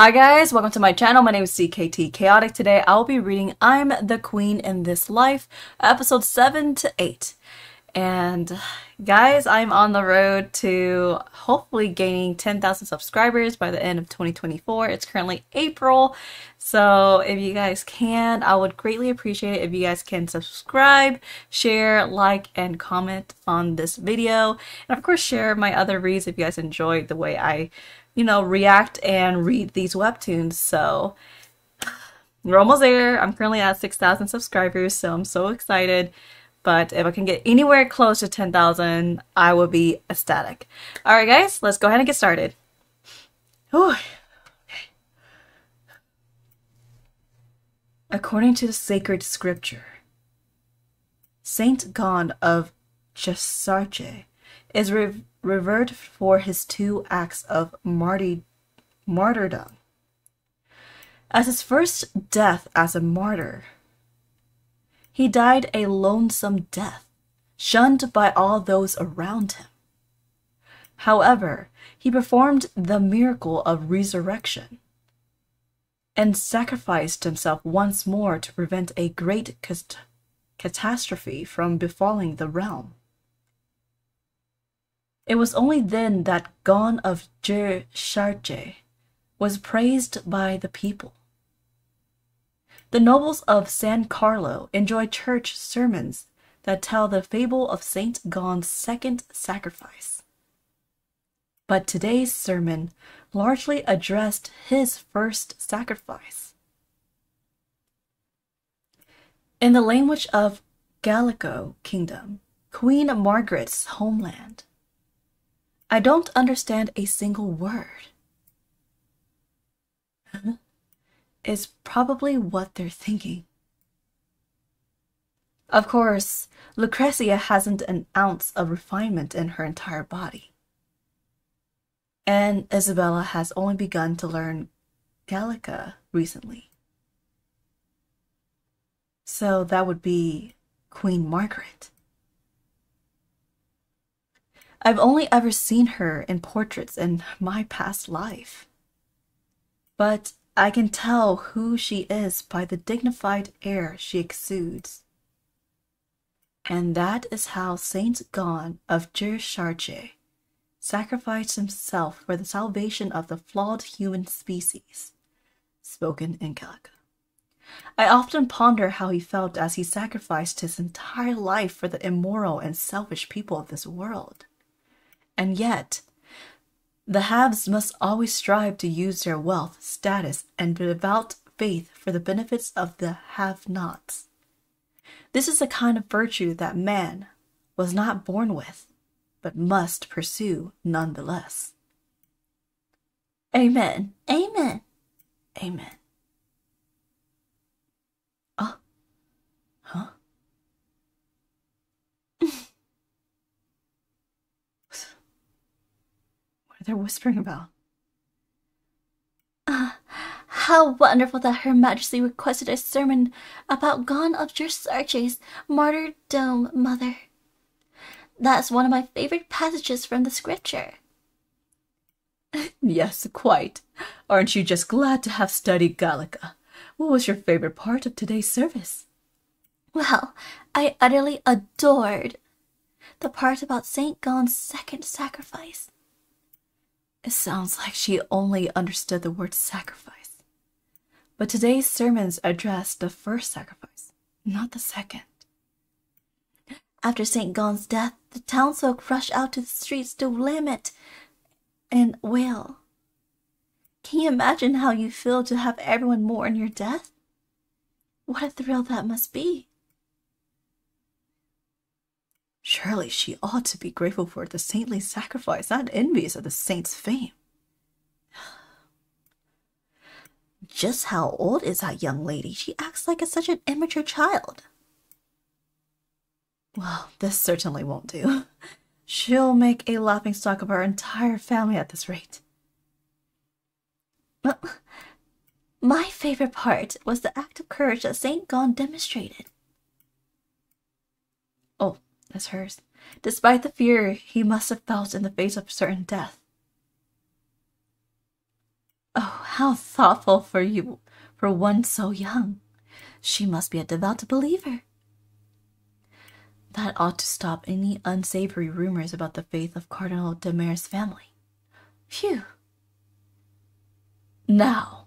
Hi guys, welcome to my channel. My name is CKT Chaotic. Today I'll be reading I'm the Queen in This Life, episode 7 to 8. And guys, I'm on the road to hopefully gaining 10,000 subscribers by the end of 2024. It's currently April. So if you guys can, I would greatly appreciate it if you guys can subscribe, share, like, and comment on this video. And of course, share my other reads if you guys enjoyed the way I, you know, react and read these webtoons. So we're almost there. I'm currently at 6,000 subscribers, so I'm so excited but if I can get anywhere close to 10,000, I will be ecstatic. All right, guys, let's go ahead and get started. Whew. According to the sacred scripture, Saint Gon of Chesarche is re revered for his two acts of marty martyrdom. As his first death as a martyr, he died a lonesome death, shunned by all those around him. However, he performed the miracle of resurrection and sacrificed himself once more to prevent a great cat catastrophe from befalling the realm. It was only then that Gon of Jer was praised by the people. The nobles of San Carlo enjoy church sermons that tell the fable of Saint Gon's second sacrifice. But today's sermon largely addressed his first sacrifice. In the language of Gallico Kingdom, Queen Margaret's homeland, I don't understand a single word is probably what they're thinking. Of course, Lucrezia hasn't an ounce of refinement in her entire body. And Isabella has only begun to learn Gallica recently. So that would be Queen Margaret. I've only ever seen her in portraits in my past life. But I can tell who she is by the dignified air she exudes. And that is how Saint Gon of Jersharche sacrificed himself for the salvation of the flawed human species, spoken in Gallica. I often ponder how he felt as he sacrificed his entire life for the immoral and selfish people of this world. And yet, the haves must always strive to use their wealth, status, and devout faith for the benefits of the have nots. This is a kind of virtue that man was not born with, but must pursue nonetheless. Amen. Amen. Amen. Oh. Huh? They're whispering about. Ah, how wonderful that Her Majesty requested a sermon about Gon of Jersarche's martyrdom, Mother. That's one of my favorite passages from the scripture. yes, quite. Aren't you just glad to have studied Gallica? What was your favorite part of today's service? Well, I utterly adored the part about St. Gon's second sacrifice. It sounds like she only understood the word sacrifice. But today's sermons address the first sacrifice, not the second. After St. Gon's death, the townsfolk rush out to the streets to lament and wail. Can you imagine how you feel to have everyone mourn your death? What a thrill that must be. Surely she ought to be grateful for the saintly sacrifice, not envious of the saint's fame. Just how old is that young lady? She acts like a, such an immature child. Well, this certainly won't do. She'll make a laughingstock of our entire family at this rate. Well, my favorite part was the act of courage that St. Gon demonstrated. Oh, as hers, despite the fear he must have felt in the face of certain death. Oh, how thoughtful for you, for one so young. She must be a devout believer. That ought to stop any unsavory rumors about the faith of Cardinal de family. Phew. Now,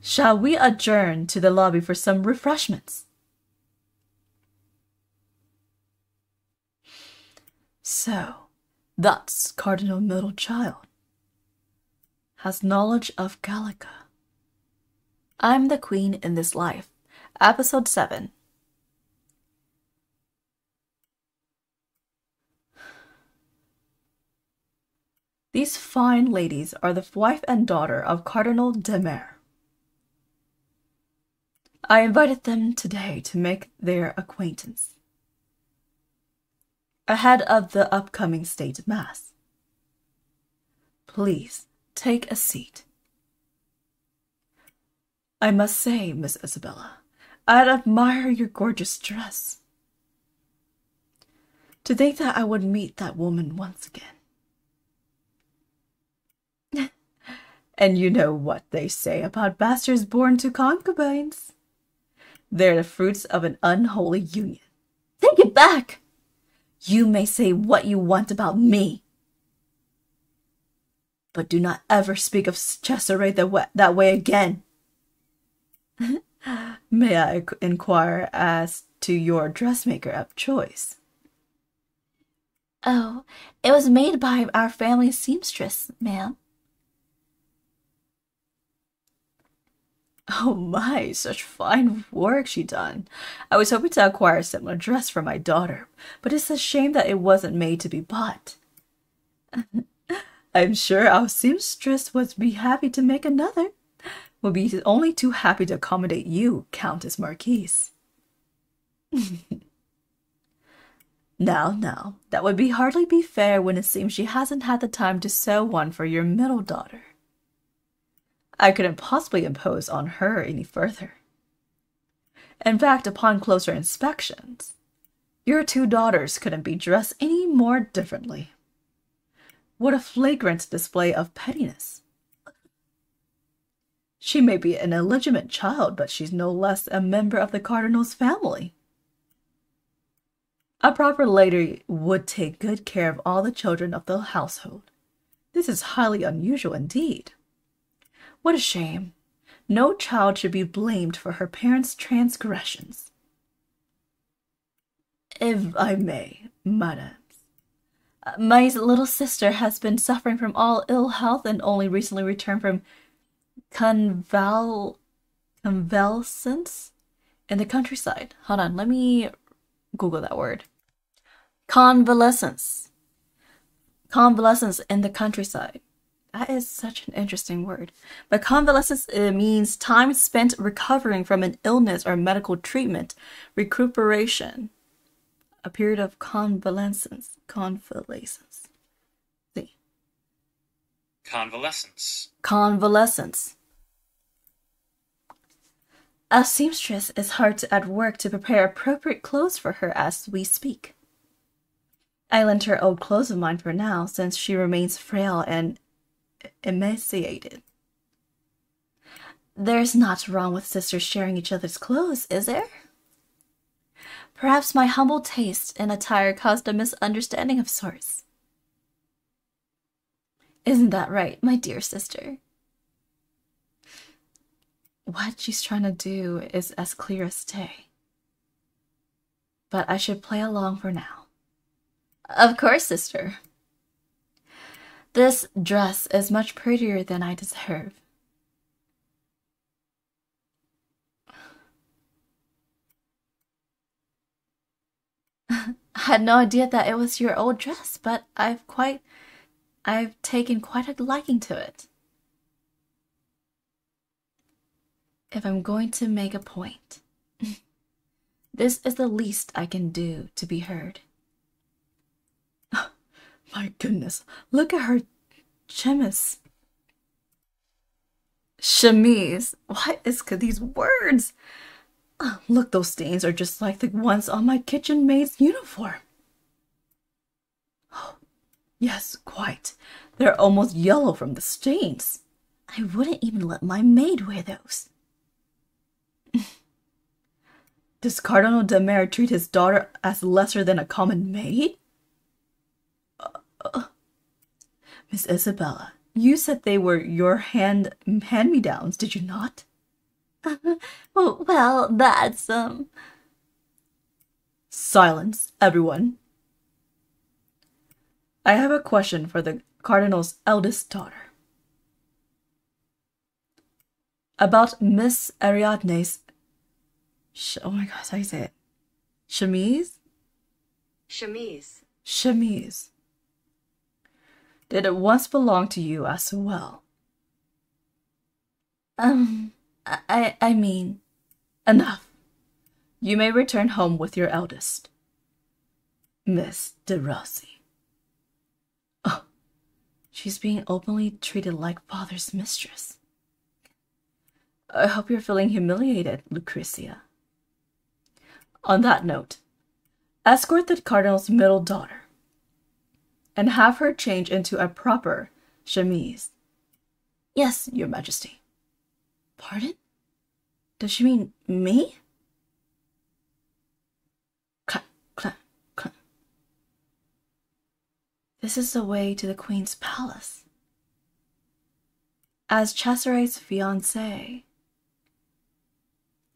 shall we adjourn to the lobby for some refreshments? So, that's Cardinal Middlechild. Has knowledge of Gallica. I'm the Queen in this life. Episode 7. These fine ladies are the wife and daughter of Cardinal de Mare. I invited them today to make their acquaintance. Ahead of the upcoming state mass. Please take a seat. I must say, Miss Isabella, I admire your gorgeous dress. To think that I would meet that woman once again. and you know what they say about bastards born to concubines. They're the fruits of an unholy union. Take it back! You may say what you want about me. But do not ever speak of Cesare that way again. may I inquire as to your dressmaker of choice? Oh, it was made by our family seamstress, ma'am. Oh my, such fine work she done. I was hoping to acquire a similar dress for my daughter, but it's a shame that it wasn't made to be bought. I'm sure our seamstress would be happy to make another. Would be only too happy to accommodate you, Countess Marquise. now, now, that would be hardly be fair when it seems she hasn't had the time to sew one for your middle daughter. I couldn't possibly impose on her any further. In fact, upon closer inspections, your two daughters couldn't be dressed any more differently. What a flagrant display of pettiness. She may be an illegitimate child, but she's no less a member of the cardinal's family. A proper lady would take good care of all the children of the household. This is highly unusual indeed. What a shame. No child should be blamed for her parents' transgressions. If I may, madams, my little sister has been suffering from all ill health and only recently returned from conval convalescence in the countryside. Hold on, let me Google that word. Convalescence. Convalescence in the countryside. That is such an interesting word. But convalescence uh, means time spent recovering from an illness or medical treatment, recuperation, a period of convalescence, convalescence. See. Convalescence. Convalescence. A seamstress is hard at work to prepare appropriate clothes for her as we speak. I lent her old clothes of mine for now, since she remains frail and emaciated. There's not wrong with sisters sharing each other's clothes, is there? Perhaps my humble taste in attire caused a misunderstanding of sorts. Isn't that right, my dear sister? What she's trying to do is as clear as day. But I should play along for now. Of course, sister. This dress is much prettier than I deserve. I had no idea that it was your old dress, but I've quite I've taken quite a liking to it. If I'm going to make a point, this is the least I can do to be heard. My goodness, look at her chemise. Chemise. What is these words? Oh, look, those stains are just like the ones on my kitchen maid's uniform. Oh, yes, quite. They're almost yellow from the stains. I wouldn't even let my maid wear those. Does Cardinal de Mare treat his daughter as lesser than a common maid? Uh, Miss Isabella, you said they were your hand hand-me-downs, did you not? well, that's, um... Silence, everyone. I have a question for the Cardinal's eldest daughter. About Miss Ariadne's Sh- oh my gosh, how you say it? Chemise? Chemise. Chemise. Did it once belong to you as well? Um, I, I mean, enough. You may return home with your eldest, Miss de Rossi. Oh, she's being openly treated like father's mistress. I hope you're feeling humiliated, Lucretia. On that note, escort the Cardinal's middle daughter and have her change into a proper chemise. Yes, Your Majesty. Pardon? Does she mean me? Clap, clap, clap. This is the way to the Queen's palace. As Cesare's fiancée,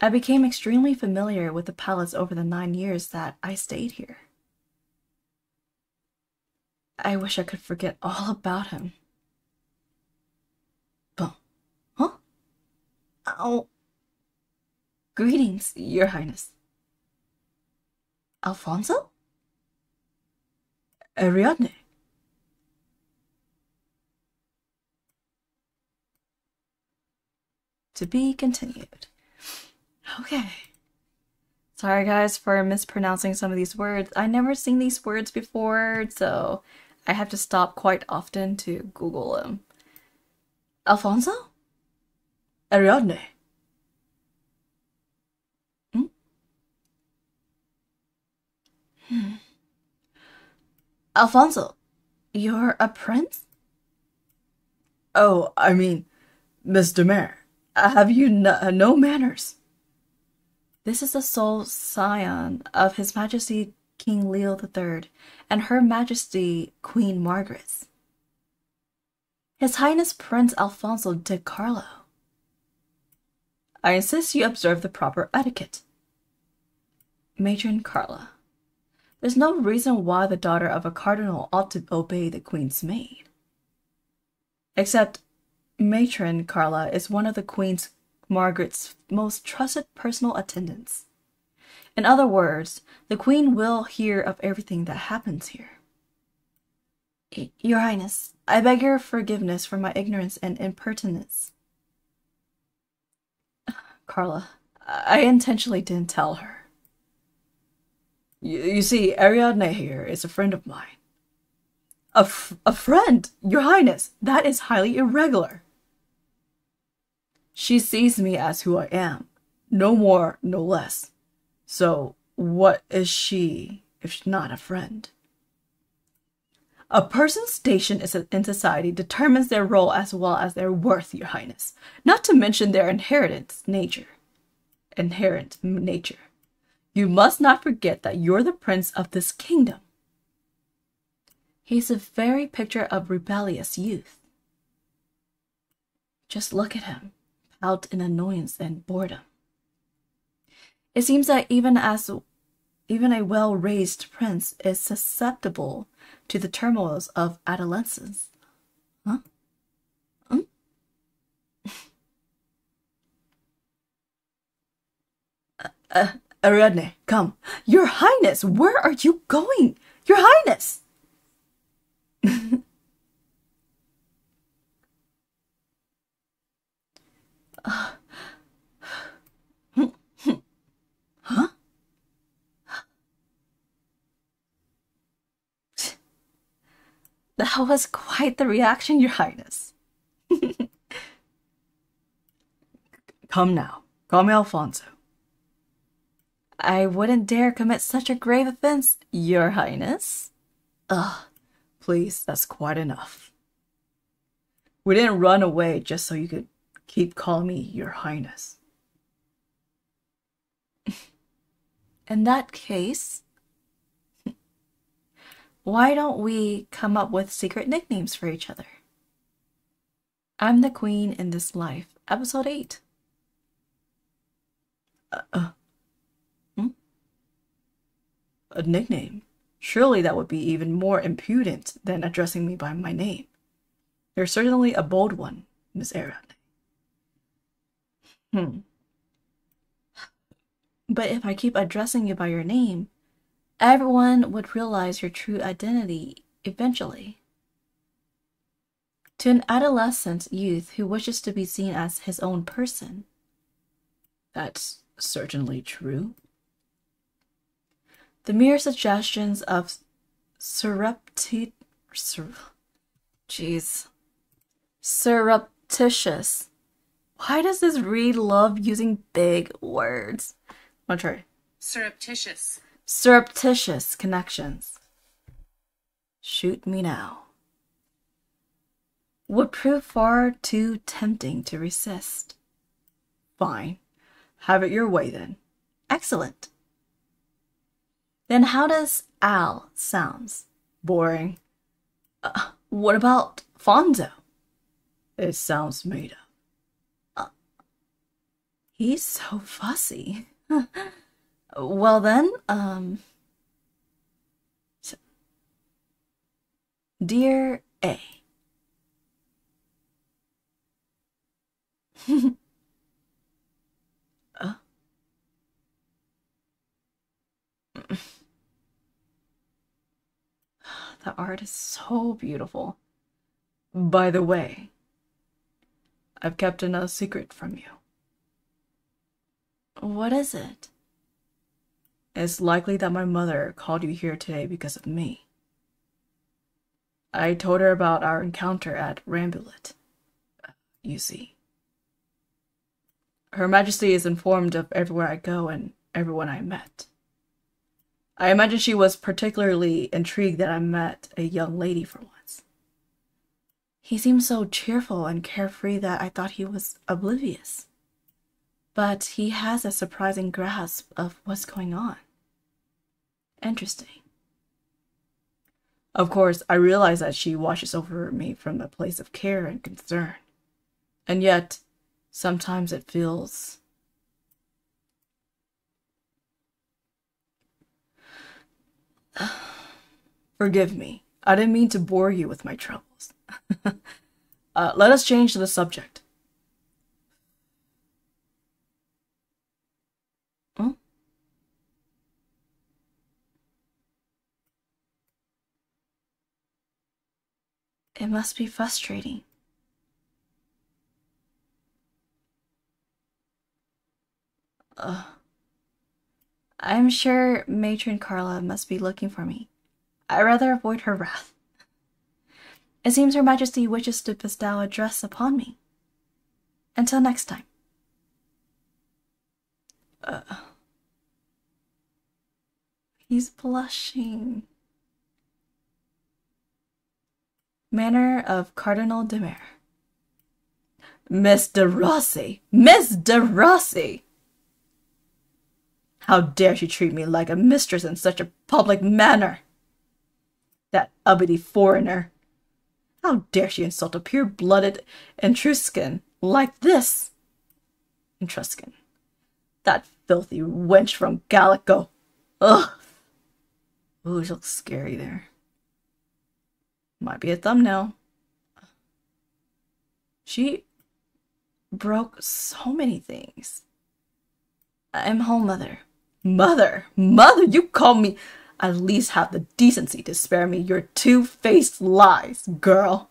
I became extremely familiar with the palace over the nine years that I stayed here. I wish I could forget all about him. But, huh? Oh. Greetings, Your Highness. Alfonso? Ariadne? To be continued. Okay. Sorry guys for mispronouncing some of these words. I never seen these words before, so I have to stop quite often to Google them. Alfonso? Ariadne? Hmm? Hmm. Alfonso, you're a prince? Oh, I mean, Mr. Mayor, have you no, no manners? This is the sole scion of His Majesty King Leo III and Her Majesty Queen Margaret. His Highness Prince Alfonso de Carlo. I insist you observe the proper etiquette. Matron Carla. There's no reason why the daughter of a cardinal ought to obey the queen's maid. Except Matron Carla is one of the queen's Margaret's most trusted personal attendants. In other words, the Queen will hear of everything that happens here. Your Highness, I beg your forgiveness for my ignorance and impertinence. Carla, I intentionally didn't tell her. You, you see, Ariadne here is a friend of mine. A, a friend, Your Highness, that is highly irregular. She sees me as who I am, no more, no less. So, what is she if not a friend? A person's station in society determines their role as well as their worth, Your Highness, not to mention their inherent nature. Inherent nature. You must not forget that you're the prince of this kingdom. He's a very picture of rebellious youth. Just look at him out in annoyance and boredom. It seems that even as even a well-raised prince is susceptible to the turmoils of adolescence. Huh? Hmm? uh, uh, Ariadne, come. Your Highness, where are you going? Your Highness! huh? That was quite the reaction, Your Highness. Come now, call me Alfonso. I wouldn't dare commit such a grave offense, Your Highness. Ugh, please, that's quite enough. We didn't run away just so you could keep calling me Your Highness. In that case, why don't we come up with secret nicknames for each other? I'm the queen in this life, episode 8. Uh, uh, hmm? A nickname? Surely that would be even more impudent than addressing me by my name. You're certainly a bold one, Miss Ariadne. Hmm. But if I keep addressing you by your name, everyone would realize your true identity eventually. To an adolescent youth who wishes to be seen as his own person. That's certainly true. The mere suggestions of surrepti... Sur. Surreptitious. Why does this read love using big words? I'll try. Surreptitious. Surreptitious connections. Shoot me now. Would prove far too tempting to resist. Fine. Have it your way then. Excellent. Then how does Al sounds? Boring. Uh, what about Fonzo? It sounds made up. Uh, he's so fussy. well then, um... So, Dear A. uh. The art is so beautiful. By the way, I've kept another secret from you. What is it? It's likely that my mother called you here today because of me. I told her about our encounter at Rambouillet. You see. Her Majesty is informed of everywhere I go and everyone I met. I imagine she was particularly intrigued that I met a young lady for once. He seemed so cheerful and carefree that I thought he was oblivious. But he has a surprising grasp of what's going on. Interesting. Of course, I realize that she watches over me from a place of care and concern. And yet, sometimes it feels Forgive me. I didn't mean to bore you with my troubles. uh, let us change the subject. Hmm? It must be frustrating. Uh, I'm sure Matron Carla must be looking for me. I'd rather avoid her wrath. It seems Her Majesty wishes to bestow a dress upon me. Until next time. Uh, he's blushing. Manner of Cardinal de Mare. Miss de Rossi! Miss de Rossi! How dare she treat me like a mistress in such a public manner? That uppity foreigner. How dare she insult a pure-blooded Etruscan like this? Etruscan. That filthy wench from Gallico. Ugh. Ooh, she looks scary there. Might be a thumbnail. She broke so many things. I'm home, mother. Mother, mother, you call me. At least have the decency to spare me your two faced lies, girl.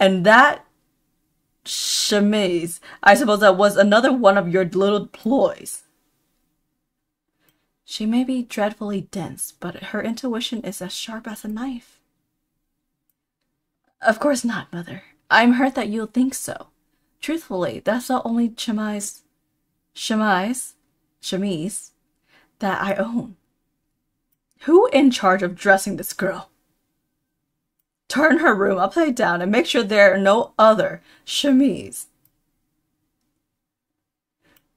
And that chemise, I suppose that was another one of your little ploys. She may be dreadfully dense, but her intuition is as sharp as a knife. Of course not, mother. I'm hurt that you'll think so. Truthfully, that's the only chemise, chemise, chemise that I own. Who in charge of dressing this girl? turn her room upside down and make sure there are no other Shamiz.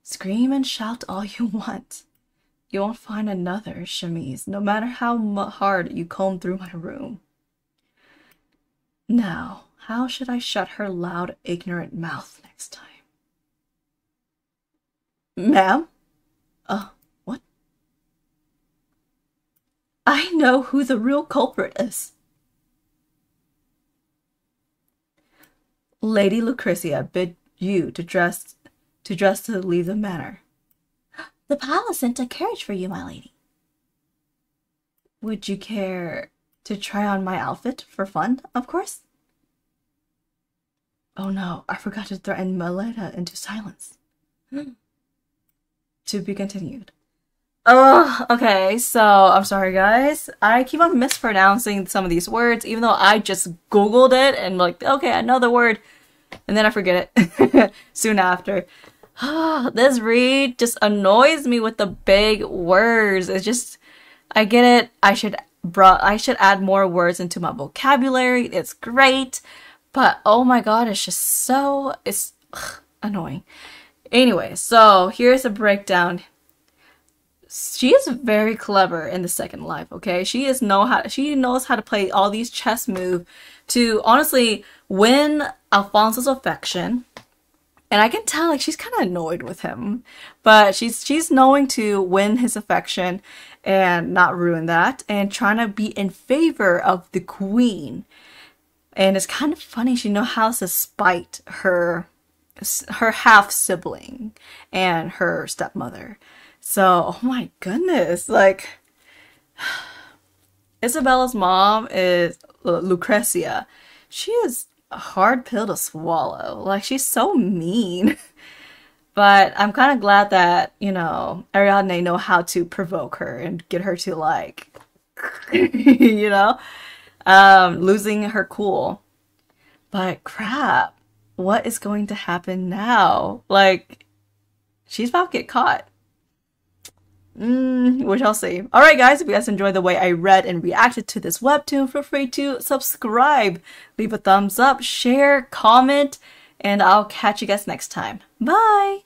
Scream and shout all you want. You won't find another chemise, no matter how hard you comb through my room. Now, how should I shut her loud, ignorant mouth next time? Ma'am? Uh, what? I know who the real culprit is. Lady Lucretia bid you to dress to dress to leave the manor. The palace sent a carriage for you, my lady. Would you care to try on my outfit for fun, of course? Oh no, I forgot to threaten Maleta into silence. to be continued. Oh, okay, so I'm sorry guys. I keep on mispronouncing some of these words, even though I just googled it and like, okay, I know the word, and then I forget it soon after. this read just annoys me with the big words. It's just, I get it. I should brought I should add more words into my vocabulary. It's great, but oh my god, it's just so it's ugh, annoying. Anyway, so here's a breakdown. She is very clever in the second life, okay? She is know how she knows how to play all these chess moves to honestly win Alfonso's affection. And I can tell like she's kind of annoyed with him, but she's she's knowing to win his affection and not ruin that and trying to be in favor of the queen. And it's kind of funny she knows how to spite her her half sibling and her stepmother. So oh my goodness like isabella's mom is lucretia she is a hard pill to swallow. Like she's so mean but i'm kind of glad that you know ariadne know how to provoke her and get her to like you know um, losing her cool. But crap, what is going to happen now? Like, she's about to get caught. Mm, we shall see. Alright guys, if you guys enjoyed the way I read and reacted to this webtoon, feel free to subscribe, leave a thumbs up, share, comment, and I'll catch you guys next time. Bye!